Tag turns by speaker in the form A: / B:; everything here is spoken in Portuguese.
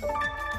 A: Música